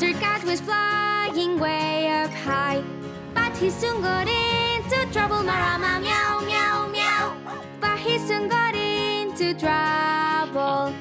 Mr. Cat was flying way up high, but he soon got into trouble. Marama meow meow meow, but he soon got into trouble.